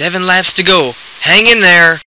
Seven laps to go. Hang in there.